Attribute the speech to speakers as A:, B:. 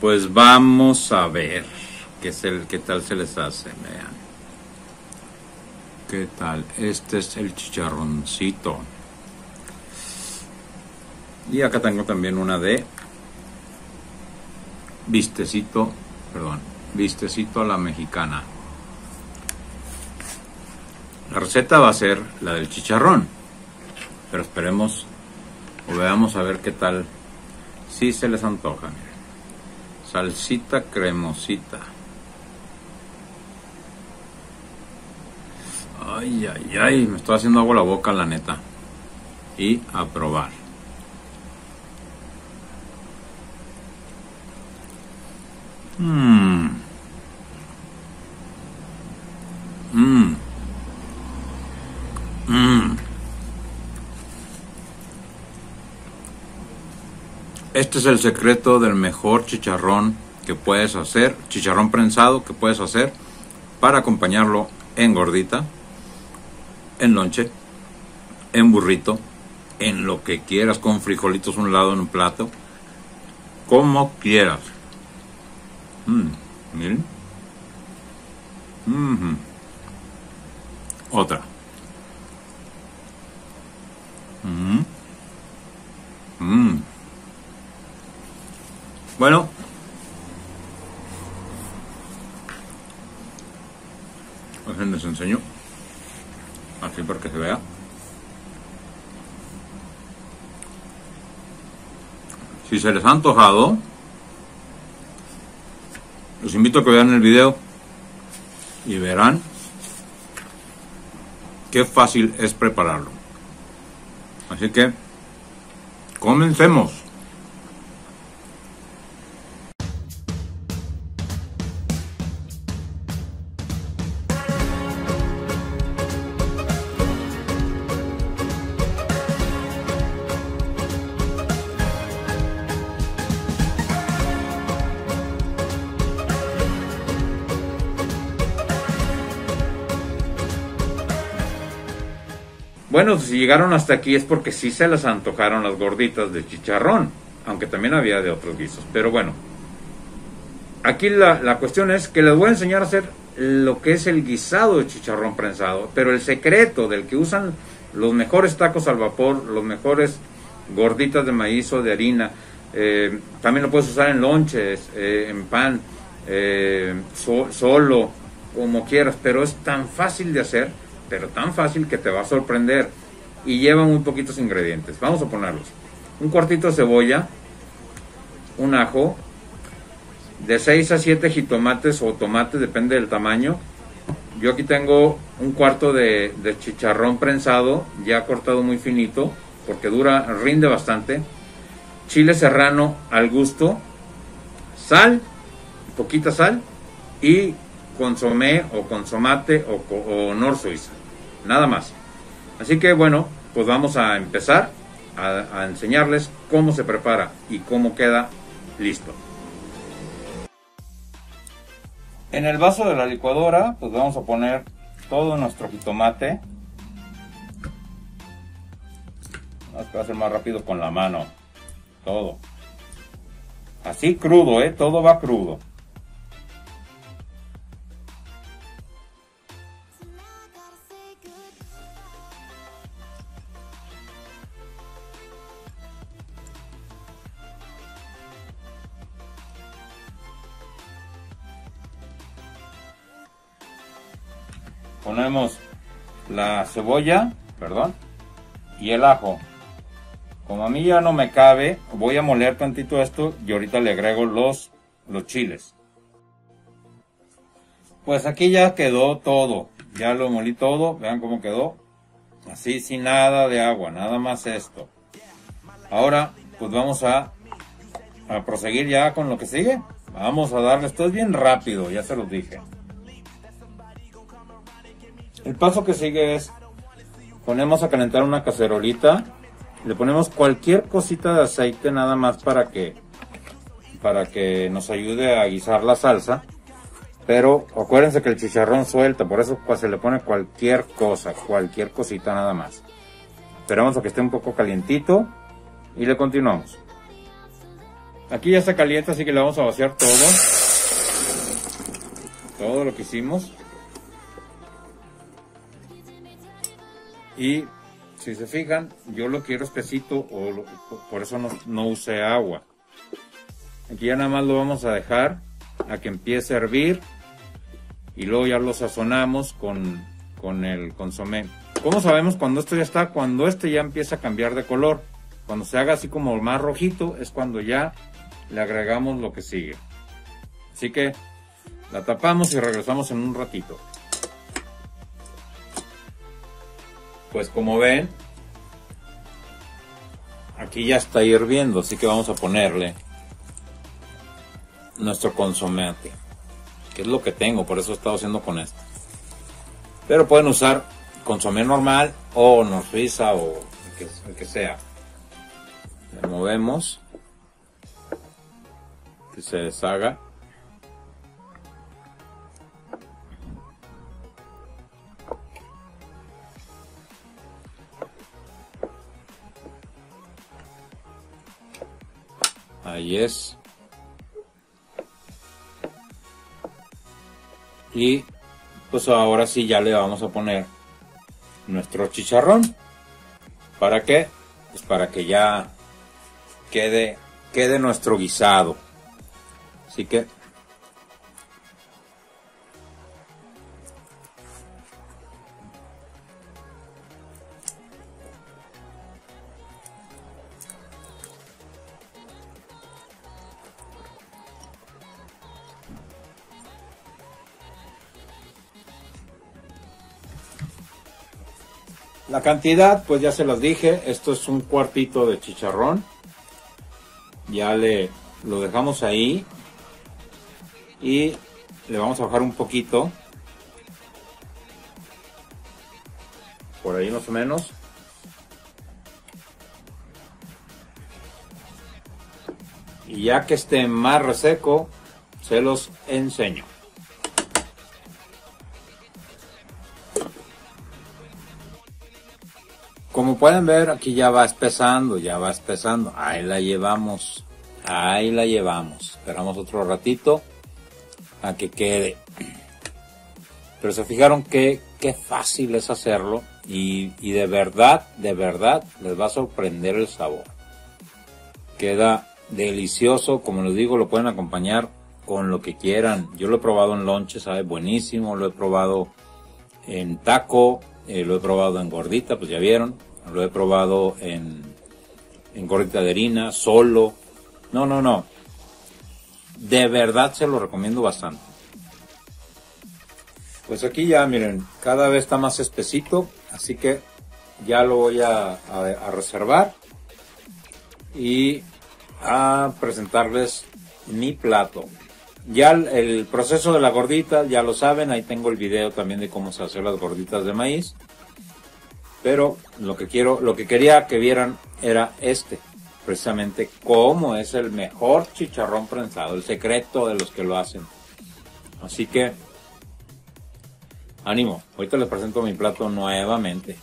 A: Pues vamos a ver qué, tal se les hace, vean. ¿Qué tal? Este es el chicharroncito. Y acá tengo también una de vistecito, perdón, vistecito a la mexicana. La receta va a ser la del chicharrón, pero esperemos o veamos a ver qué tal si se les antoja. Salsita cremosita. Ay, ay, ay, me estoy haciendo agua la boca, la neta. Y a probar. Mmm. Mmm. Este es el secreto del mejor chicharrón que puedes hacer, chicharrón prensado que puedes hacer para acompañarlo en gordita, en lonche, en burrito, en lo que quieras, con frijolitos un lado en un plato, como quieras. Mm, miren. Mhm. Otra. Mm. Mm. Bueno. Les enseño. Así para que se vea. Si se les ha antojado, los invito a que vean el video y verán qué fácil es prepararlo. Así que, comencemos. Bueno, si llegaron hasta aquí es porque sí se les antojaron las gorditas de chicharrón, aunque también había de otros guisos. Pero bueno, aquí la, la cuestión es que les voy a enseñar a hacer lo que es el guisado de chicharrón prensado, pero el secreto del que usan los mejores tacos al vapor, los mejores gorditas de maíz o de harina, eh, también lo puedes usar en lonches, eh, en pan, eh, so- solo, como quieras, pero es tan fácil de hacer, pero tan fácil que te va a sorprender y lleva muy poquitos ingredientes. Vamos a ponerlos. Un cuartito de cebolla, un ajo, de 6 a 7 jitomates o tomates, depende del tamaño. Yo aquí tengo un cuarto de, chicharrón prensado, ya cortado muy finito, porque dura, rinde bastante. Chile serrano al gusto, sal, poquita sal y consomé o consomate o, o nada más. Así que bueno, pues vamos a empezar a, enseñarles cómo se prepara y cómo queda listo. En el vaso de la licuadora, pues vamos a poner todo nuestro jitomate. Vamos a hacer más rápido con la mano. Todo. Así crudo, ¿eh? Todo va crudo. Ponemos la cebolla, perdón, y el ajo. Como a mí ya no me cabe, voy a moler tantito esto y ahorita le agrego los, los chiles. Pues aquí ya quedó todo. Ya lo molí todo. Vean cómo quedó. Así sin nada de agua, nada más esto. Ahora, pues vamos a, a proseguir ya con lo que sigue. Vamos a darle, esto es bien rápido, ya se los dije. El paso que sigue es, ponemos a calentar una cacerolita, le ponemos cualquier cosita de aceite nada más para que, para que nos ayude a guisar la salsa. Pero acuérdense que el chicharrón suelta, por eso pues, se le pone cualquier cosa, cualquier cosita nada más. Esperamos a que esté un poco calientito y le continuamos. Aquí ya está caliente, así que le vamos a vaciar todo. Todo lo que hicimos. Y si se fijan, yo lo quiero espesito o por eso no, no usé agua. Aquí ya nada más lo vamos a dejar a que empiece a hervir y luego ya lo sazonamos con, con el consomé. ¿Cómo sabemos cuando esto ya está? Cuando este ya empieza a cambiar de color. Cuando se haga así como más rojito es cuando ya le agregamos lo que sigue. Así que la tapamos y regresamos en un ratito. Pues como ven, aquí ya está hirviendo, así que vamos a ponerle nuestro consomate, que es lo que tengo, por eso he estado haciendo con esto. Pero pueden usar consomé normal o norfisa o el que, el que sea. Le movemos que se deshaga. Y pues ahora sí ya le vamos a poner nuestro chicharrón. ¿Para qué? Pues para que ya quede, quede nuestro guisado. Así que La cantidad, pues ya se los dije, esto es un cuartito de chicharrón. Ya le lo dejamos ahí y le vamos a bajar un poquito. Por ahí más o menos. Y ya que esté más reseco, se los enseño. Pueden ver, aquí ya va espesando, ya va espesando. Ahí la llevamos. Ahí la llevamos. Esperamos otro ratito a que quede. Pero se fijaron que qué fácil es hacerlo y, y de verdad, de verdad les va a sorprender el sabor. Queda delicioso, como les digo, lo pueden acompañar con lo que quieran. Yo lo he probado en lonche, sabe buenísimo, lo he probado en taco, eh, lo he probado en gordita, pues ya vieron, lo he probado en, en gordita de harina, solo. No, no, no. De verdad se lo recomiendo bastante. Pues aquí ya, miren, cada vez está más espesito, así que ya lo voy a, a reservar y a presentarles mi plato. Ya el, el, proceso de la gordita, ya lo saben, ahí tengo el video también de cómo se hacen las gorditas de maíz. Pero lo que quiero, lo que quería que vieran era este, precisamente cómo es el mejor chicharrón prensado, el secreto de los que lo hacen. Así que, ánimo, ahorita les presento mi plato nuevamente.